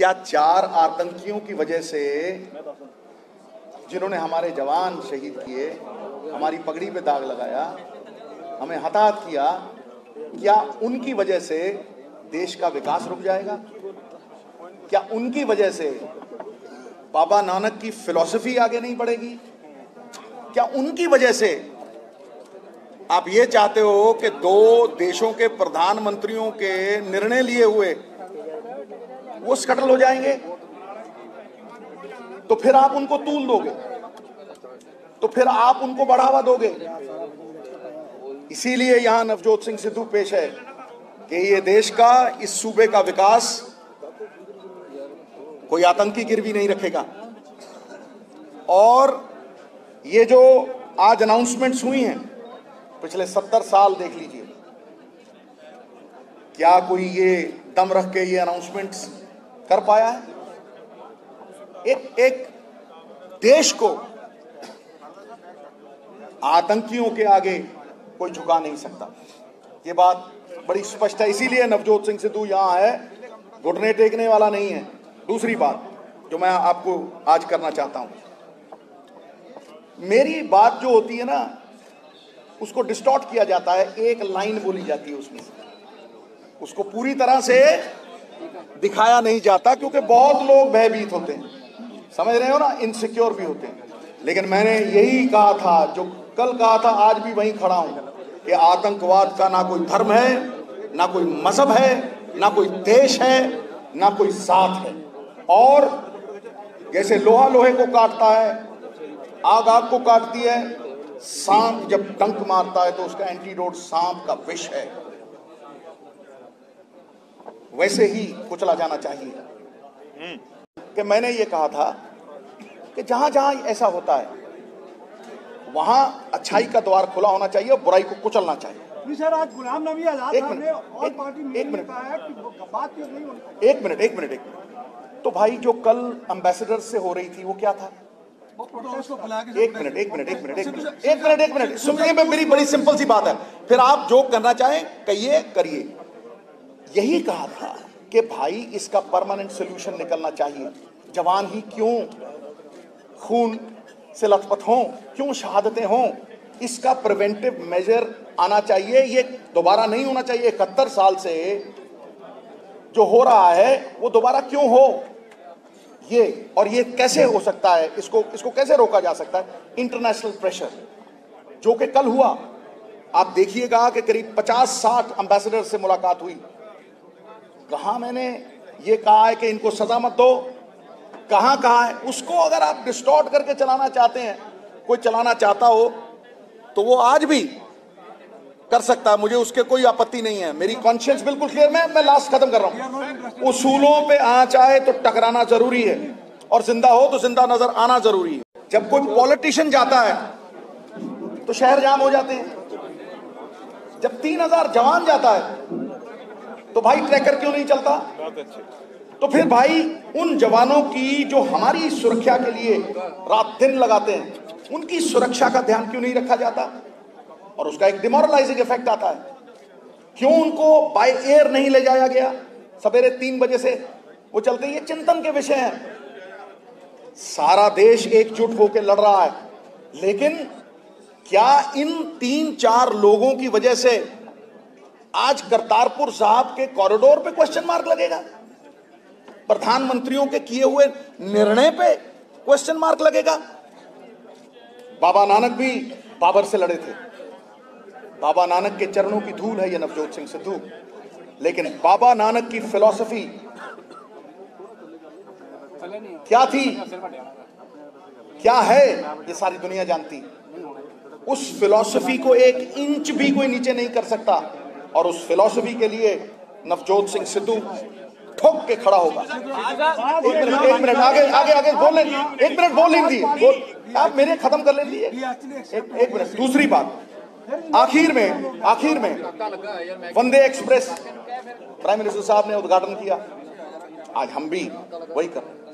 क्या चार आतंकियों की वजह से जिन्होंने हमारे जवान शहीद किए, हमारी पगड़ी पे दाग लगाया, हमें हताहत किया, क्या उनकी वजह से देश का विकास रुक जाएगा? क्या उनकी वजह से बाबा नानक की फिलॉसफी आगे नहीं बढ़ेगी? क्या उनकी वजह से आप ये चाहते हो कि दो देशों के प्रधानमंत्रियों के निर्णय लिए हुए वो स्कटल हो जाएँगे। तो फिर आप उनको तूल दोगे। तो फिर आप उनको बढ़ावा दोगे। इसीलिए यहाँ नवजोत सिंह सिद्धू पेश है कि ये देश का, इस सूबे का विकास कोई आतंकी गिरवी नहीं रखेगा। और ये जो आज अनाउंसमेंट्स हुई हैं, पिछले सत्तर साल देख लीजिए। क्या कोई ये दम रख के ये अनाउंसमेंट्स कर पाया है? एक एक देश को आतंकियों के आगे कोई झुका नहीं सकता। ये बात बड़ी स्पष्ट है, इसीलिए नवजोत सिंह सिद्धू यहाँ है। घुटने टेकने वाला नहीं है। दूसरी बात जो मैं आपको आज करना चाहता हूँ। मेरी बात जो होती है ना, उसको डिस्टॉर्ट किया जाता है। एक लाइन बोली जाती है उसमें उसको पूरी तरह से दिखाया नहीं जाता क्योंकि बहुत लोग भयभीत होते हैं। समझ रहे हो ना? इनसिक्योर भी होते हैं। लेकिन मैंने यही कहा था, जो कल कहा था, आज भी वहीं खड़ा हूँ, कि आतंकवाद का ना कोई धर्म है, ना कोई मज़हब है, ना कोई देश है, ना कोई साथ है। और जैसे लोहा लोहे को काटता है, आग आग को काटती है, सांप जब टंक मारता है तो उसका एंटीडोट सांप का विष है। वैसे ही कुचला जाना चाहिए। कि मैंने ये कहा था कि जहाँ जहाँ ऐसा होता है वहाँ अच्छाई का द्वार खुला होना चाहिए और बुराई को कुचलना चाहिए। सर आज गुलाम नबी आज़ाद एक मिनट, एक- एक मिनट। कहा कि वो बात क्यों नहीं होनी एक मिनट एक मिनट एक मिनट। तो भाई जो कल एम्बेसडर से हो रही थी वो क्या था? प्रोटेस्ट को बुला के एक मिनट एक मिनट एक मिनट एक मिनट एक मिनट एक मिनट। सुनिए मैं मेरी बड़ी सिंपल सी बात है। फिर आप जो करना चाहें कहिए करिए। यही कहा था कि भाई, इसका परमानेंट सोल्यूशन निकलना चाहिए। जवान ही क्यों खून से लथपथ हों? क्यों शहादतें हों? इसका प्रिवेंटिव मेजर आना चाहिए। ये दोबारा नहीं होना चाहिए इकहत्तर साल से। जो हो रहा है, वो दोबारा क्यों हो? ये, और ये कैसे हो सकता है? इसको इसको कैसे रोका जा सकता है? इंटरनेशनल प्रेशर जो कि कल हुआ। आप देखिएगा कि करीब 50-60 एम्बेसडर से मुलाकात हुई। कहा मैंने? ये कहा है कि इनको सजा मत दो। कहाँ है? उसको अगर आप डिस्टॉर्ट करके चलाना चाहते हैं, कोई चलाना चाहता हो तो वो आज भी कर सकता है। मुझे उसके कोई आपत्ति नहीं है। मेरी कॉन्शियस बिल्कुल क्लियर मैं मैं लास्ट खत्म कर रहा हूँ। उसूलों पे आँच आए तो टकराना ज़रूरी है। और ज़िंदा हो तो ज़िंदा नज़र आना ज़रूरी है। जब कोई पॉलिटिशियन जाता है तो शहर जाम हो जाते हैं। जब तीन हज़ार जवान जाता है तो भाई ट्रैकर क्यों नहीं चलता? तो फिर भाई उन जवानों की जो हमारी सुरक्षा के लिए रात दिन लगाते हैं उनकी सुरक्षा का ध्यान क्यों नहीं रखा जाता? और उसका एक डिमोरलाइजिंग इफ़ेक्ट आता है। क्यों उनको बाय एयर नहीं ले जाया गया? सवेरे तीन बजे से। वो चलते हैं ये चिंतन के विषय हैं। सारा देश एकजुट होकर लड़ रहा है। लेकिन क्या इन तीन चार लोगों की वजह से आज करतारपुर साहब के कॉरिडोर पे क्वेश्चन मार्क लगेगा। प्रधानमंत्रियों के किए हुए निर्णय पे क्वेश्चन मार्क लगेगा। बाबा नानक भी बाबर से लड़े थे। बाबा नानक के चरणों की धूल है ये नवजोत सिंह सिद्धू। लेकिन बाबा नानक की फिलॉसफी क्या थी? क्या है? ये सारी दुनिया जानती। उस फिलॉसफी को एक इंच भी कोई नीचे नहीं कर सकता। और उस फिलॉसफी के लिए नवजोत सिंह सिद्धू ठोक के खड़ा होगा। एक मिनट एक मिनट, आगे आगे आगे, बोल लें एक मिनट बोल लें आप मेरे खत्म कर लें एक एक मिनट, दूसरी बात। आखिर में आखिर में, वंदे एक्सप्रेस, प्राइम मिनिस्टर साहब ने उद्घाटन किया। आज हम भी वही कर रहे हैं।